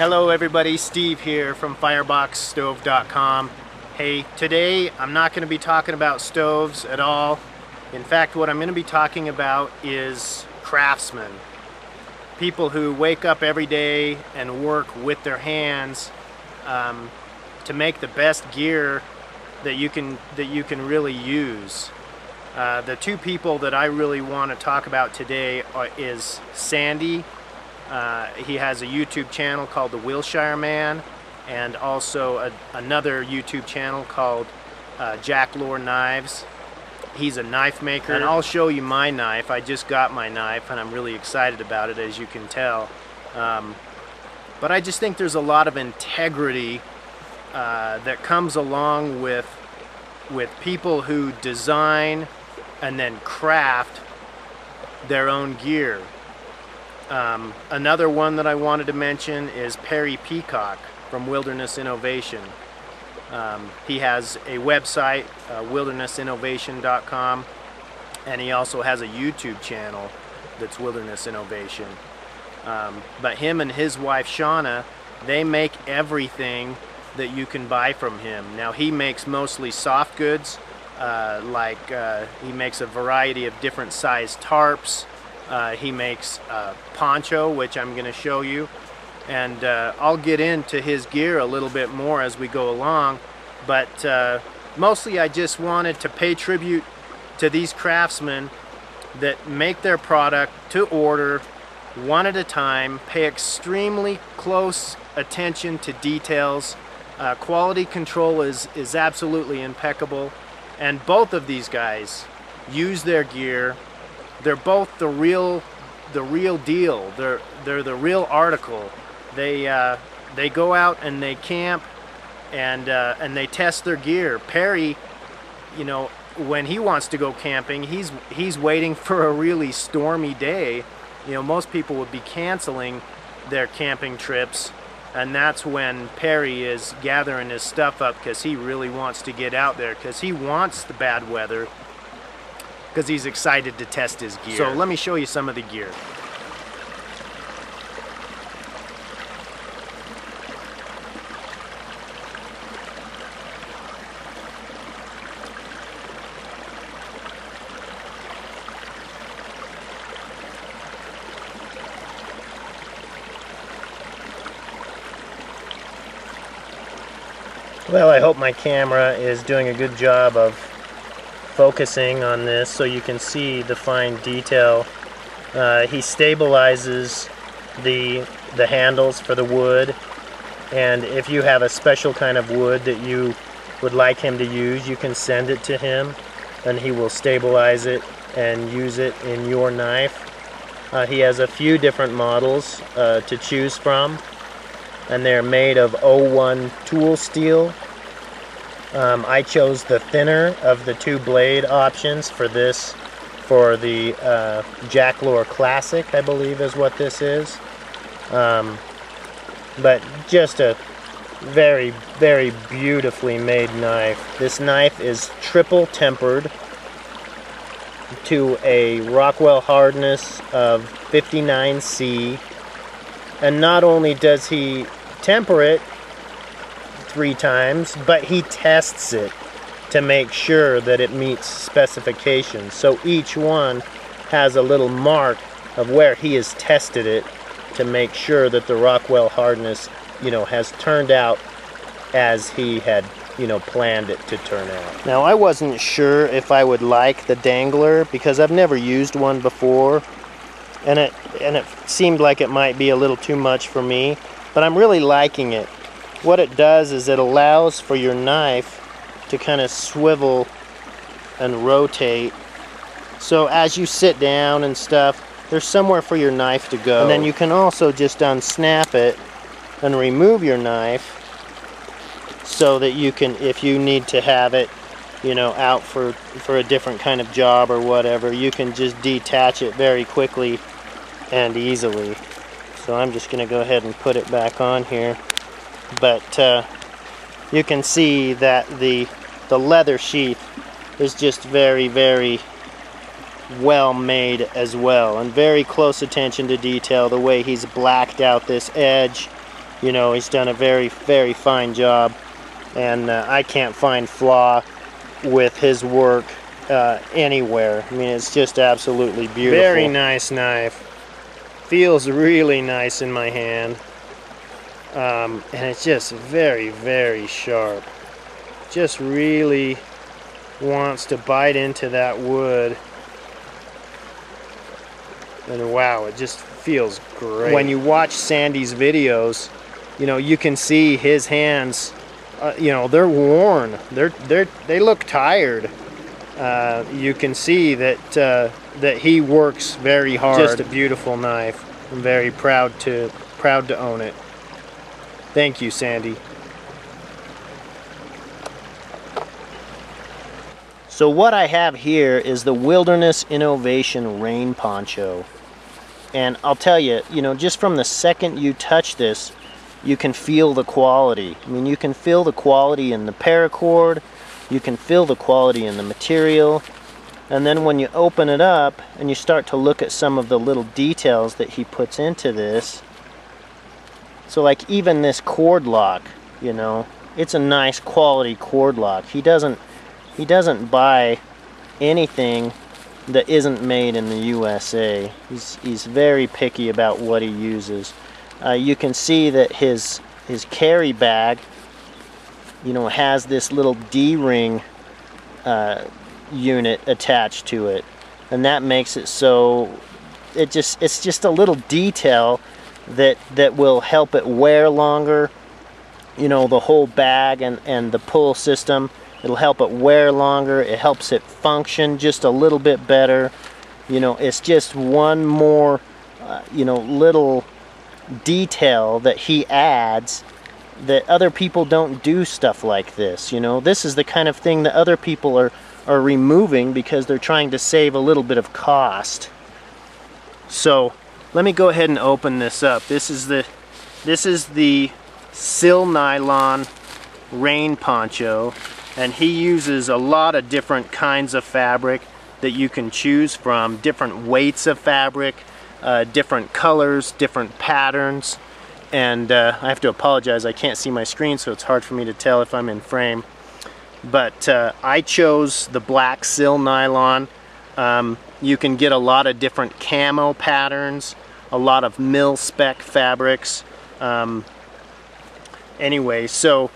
Hello everybody, Steve here from fireboxstove.com. Hey, today I'm not going to be talking about stoves at all. In fact, what I'm going to be talking about is craftsmen. People who wake up every day and work with their hands um, to make the best gear that you can that you can really use. Uh, the two people that I really want to talk about today are, is Sandy uh, he has a YouTube channel called The Wilshire Man and also a, another YouTube channel called uh, Jacklore Knives. He's a knife maker and I'll show you my knife. I just got my knife and I'm really excited about it as you can tell. Um, but I just think there's a lot of integrity uh, that comes along with with people who design and then craft their own gear. Um, another one that I wanted to mention is Perry Peacock from Wilderness Innovation. Um, he has a website, uh, wildernessinnovation.com, and he also has a YouTube channel that's Wilderness Innovation. Um, but him and his wife Shauna, they make everything that you can buy from him. Now he makes mostly soft goods, uh, like uh, he makes a variety of different size tarps, uh, he makes a poncho, which I'm going to show you. And uh, I'll get into his gear a little bit more as we go along. But uh, mostly I just wanted to pay tribute to these craftsmen that make their product to order one at a time, pay extremely close attention to details. Uh, quality control is, is absolutely impeccable. And both of these guys use their gear they're both the real the real deal. They're they're the real article. They uh, they go out and they camp and uh, and they test their gear. Perry, you know, when he wants to go camping, he's he's waiting for a really stormy day. You know, most people would be canceling their camping trips, and that's when Perry is gathering his stuff up because he really wants to get out there because he wants the bad weather because he's excited to test his gear. So let me show you some of the gear. Well, I hope my camera is doing a good job of focusing on this so you can see the fine detail. Uh, he stabilizes the, the handles for the wood and if you have a special kind of wood that you would like him to use you can send it to him and he will stabilize it and use it in your knife. Uh, he has a few different models uh, to choose from and they're made of O1 tool steel um, I chose the thinner of the two blade options for this, for the uh, Jacklore Classic, I believe is what this is. Um, but just a very, very beautifully made knife. This knife is triple tempered to a Rockwell hardness of 59C. And not only does he temper it, three times, but he tests it to make sure that it meets specifications. So each one has a little mark of where he has tested it to make sure that the Rockwell hardness, you know, has turned out as he had, you know, planned it to turn out. Now I wasn't sure if I would like the dangler because I've never used one before and it and it seemed like it might be a little too much for me, but I'm really liking it what it does is it allows for your knife to kind of swivel and rotate. So as you sit down and stuff, there's somewhere for your knife to go. And then you can also just unsnap it and remove your knife so that you can, if you need to have it, you know, out for, for a different kind of job or whatever, you can just detach it very quickly and easily. So I'm just going to go ahead and put it back on here but uh, you can see that the the leather sheath is just very very well made as well and very close attention to detail the way he's blacked out this edge You know, he's done a very, very fine job. And uh, I can't find flaw with his work uh, anywhere. I mean, it's just absolutely beautiful. Very nice knife. Feels really nice in my hand. Um, and it's just very, very sharp. Just really wants to bite into that wood. And wow, it just feels great. When you watch Sandy's videos, you know, you can see his hands, uh, you know, they're worn. They're, they're, they look tired. Uh, you can see that, uh, that he works very hard. Just a beautiful knife. I'm very proud to, proud to own it. Thank you, Sandy. So what I have here is the Wilderness Innovation Rain Poncho. And I'll tell you, you know, just from the second you touch this, you can feel the quality. I mean, you can feel the quality in the paracord, you can feel the quality in the material, and then when you open it up and you start to look at some of the little details that he puts into this, so like even this cord lock, you know, it's a nice quality cord lock. He doesn't he doesn't buy anything that isn't made in the USA. He's, he's very picky about what he uses. Uh, you can see that his, his carry bag, you know, has this little D-ring uh, unit attached to it. And that makes it so it just it's just a little detail that that will help it wear longer. You know, the whole bag and, and the pull system It'll help it wear longer. It helps it function just a little bit better. You know, it's just one more, uh, you know, little detail that he adds that other people don't do stuff like this. You know, this is the kind of thing that other people are, are removing because they're trying to save a little bit of cost. So let me go ahead and open this up. This is the, this is the Silnylon rain poncho and he uses a lot of different kinds of fabric that you can choose from different weights of fabric uh, different colors different patterns and uh, I have to apologize I can't see my screen so it's hard for me to tell if I'm in frame but uh, I chose the black silnylon um, you can get a lot of different camo patterns a lot of mil spec fabrics. Um, anyway so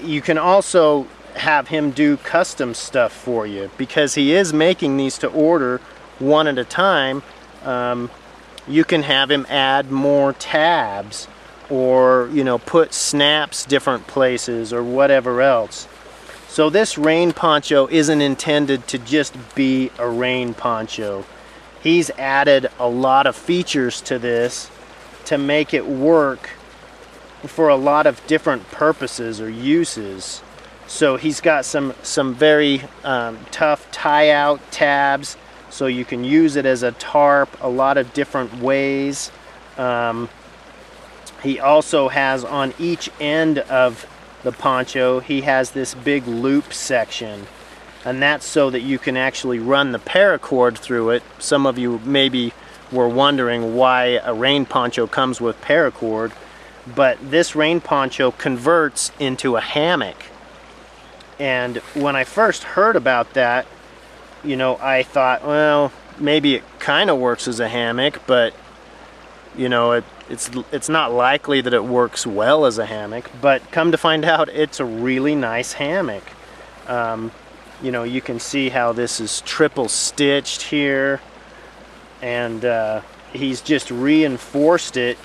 you can also have him do custom stuff for you because he is making these to order one at a time. Um, you can have him add more tabs or you know put snaps different places or whatever else so this rain poncho isn't intended to just be a rain poncho he's added a lot of features to this to make it work for a lot of different purposes or uses. So he's got some, some very um, tough tie-out tabs so you can use it as a tarp a lot of different ways. Um, he also has on each end of the poncho, he has this big loop section. And that's so that you can actually run the paracord through it. Some of you maybe were wondering why a rain poncho comes with paracord but this rain poncho converts into a hammock. And when I first heard about that, you know, I thought, well, maybe it kind of works as a hammock, but you know, it, it's it's not likely that it works well as a hammock. But come to find out, it's a really nice hammock. Um, you know, you can see how this is triple stitched here, and uh, he's just reinforced it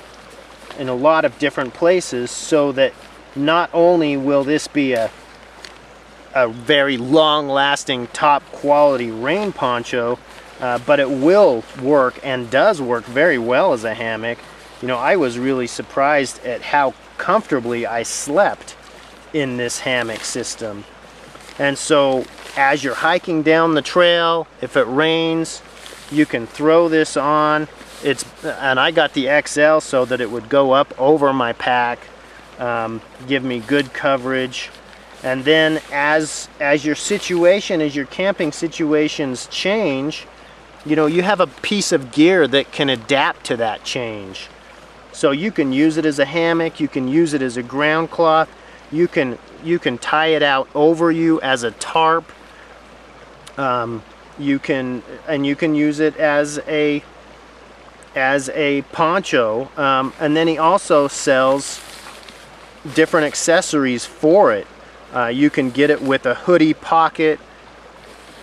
in a lot of different places so that not only will this be a a very long-lasting top quality rain poncho uh, but it will work and does work very well as a hammock you know I was really surprised at how comfortably I slept in this hammock system. And so as you're hiking down the trail if it rains you can throw this on. It's and I got the XL so that it would go up over my pack um, give me good coverage. And then as as your situation as your camping situations change you know you have a piece of gear that can adapt to that change So you can use it as a hammock, you can use it as a ground cloth, you can you can tie it out over you as a tarp. Um, you can and you can use it as a as a poncho um, and then he also sells different accessories for it. Uh, you can get it with a hoodie pocket.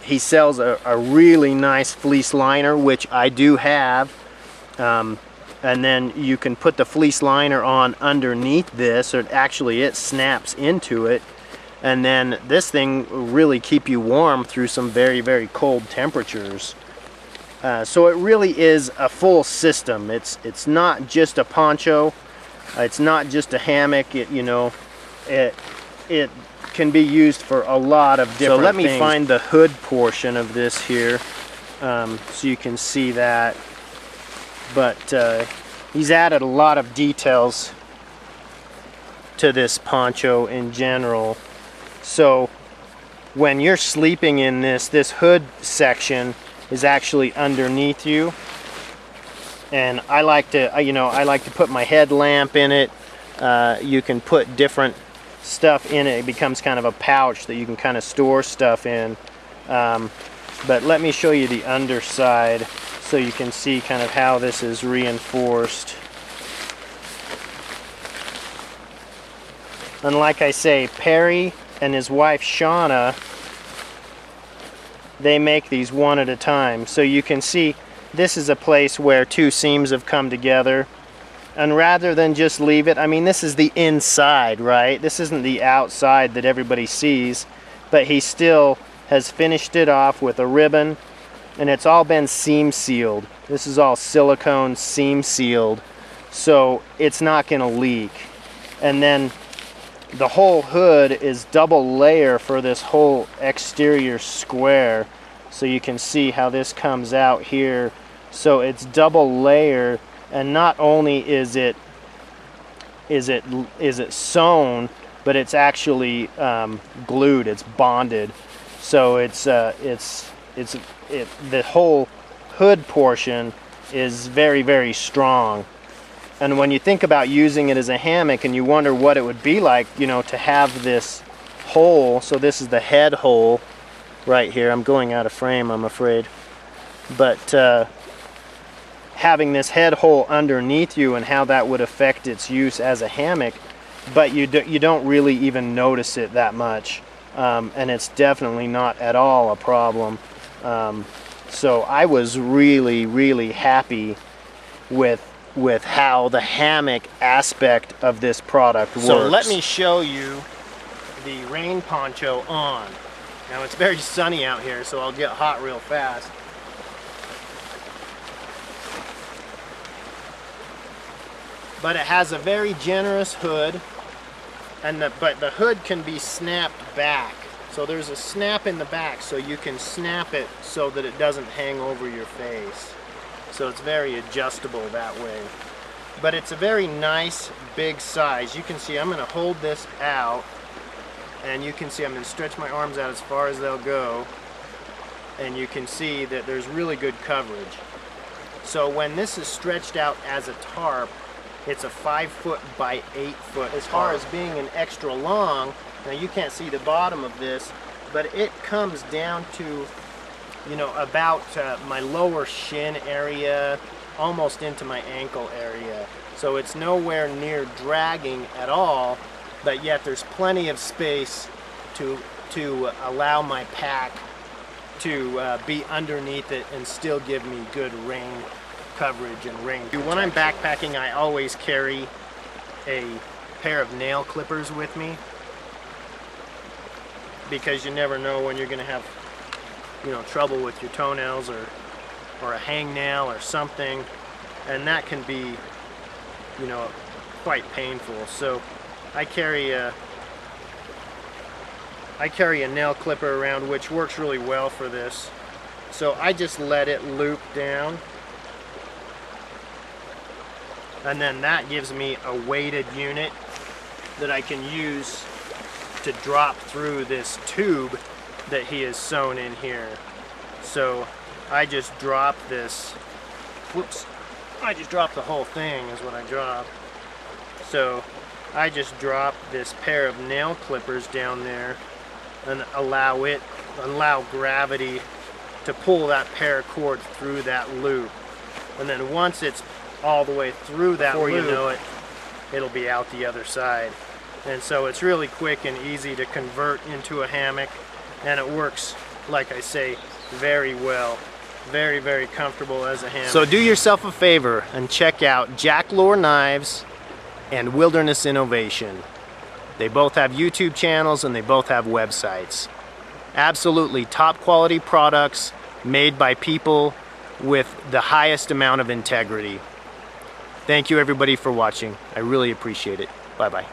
He sells a, a really nice fleece liner which I do have. Um, and then you can put the fleece liner on underneath this or actually it snaps into it. And then this thing will really keep you warm through some very very cold temperatures. Uh, so it really is a full system. It's it's not just a poncho. It's not just a hammock. It you know it it can be used for a lot of different so let me things. find the hood portion of this here um, so you can see that but uh, he's added a lot of details to this poncho in general so when you're sleeping in this, this hood section is actually underneath you. And I like to, you know, I like to put my headlamp in it. Uh, you can put different stuff in it. It becomes kind of a pouch that you can kind of store stuff in. Um, but let me show you the underside so you can see kind of how this is reinforced. And like I say, Perry and his wife Shauna, they make these one at a time. So you can see this is a place where two seams have come together. And rather than just leave it, I mean, this is the inside, right? This isn't the outside that everybody sees, but he still has finished it off with a ribbon and it's all been seam sealed. This is all silicone seam sealed, so it's not gonna leak. And then the whole hood is double layer for this whole exterior square so you can see how this comes out here so it's double layer and not only is it is it is it sewn but it's actually um, glued it's bonded so it's uh, it's it's it the whole hood portion is very very strong and when you think about using it as a hammock and you wonder what it would be like, you know, to have this hole, so this is the head hole right here. I'm going out of frame, I'm afraid. But uh, having this head hole underneath you and how that would affect its use as a hammock, but you, do, you don't really even notice it that much. Um, and it's definitely not at all a problem. Um, so I was really, really happy with with how the hammock aspect of this product works. So let me show you the rain poncho on. Now it's very sunny out here, so I'll get hot real fast. But it has a very generous hood, and the, but the hood can be snapped back. So there's a snap in the back, so you can snap it so that it doesn't hang over your face so it's very adjustable that way. But it's a very nice big size. You can see I'm going to hold this out and you can see I'm going to stretch my arms out as far as they'll go and you can see that there's really good coverage. So when this is stretched out as a tarp, it's a five foot by eight foot. As far as being an extra long, now you can't see the bottom of this, but it comes down to you know, about uh, my lower shin area, almost into my ankle area. So it's nowhere near dragging at all, but yet there's plenty of space to, to allow my pack to uh, be underneath it and still give me good rain coverage and rain. When I'm backpacking, I always carry a pair of nail clippers with me. Because you never know when you're going to have you know trouble with your toenails or or a hangnail or something. And that can be you know quite painful. So I carry a I carry a nail clipper around which works really well for this. So I just let it loop down and then that gives me a weighted unit that I can use to drop through this tube that he has sewn in here. So I just drop this, whoops, I just dropped the whole thing is what I dropped. So I just drop this pair of nail clippers down there and allow it, allow gravity to pull that paracord through that loop. And then once it's all the way through that Before loop, you know it, it'll be out the other side. And so it's really quick and easy to convert into a hammock and it works, like I say, very well. Very, very comfortable as a hammock. So do yourself a favor and check out Jacklore Knives and Wilderness Innovation. They both have YouTube channels and they both have websites. Absolutely top quality products made by people with the highest amount of integrity. Thank you everybody for watching. I really appreciate it. Bye bye.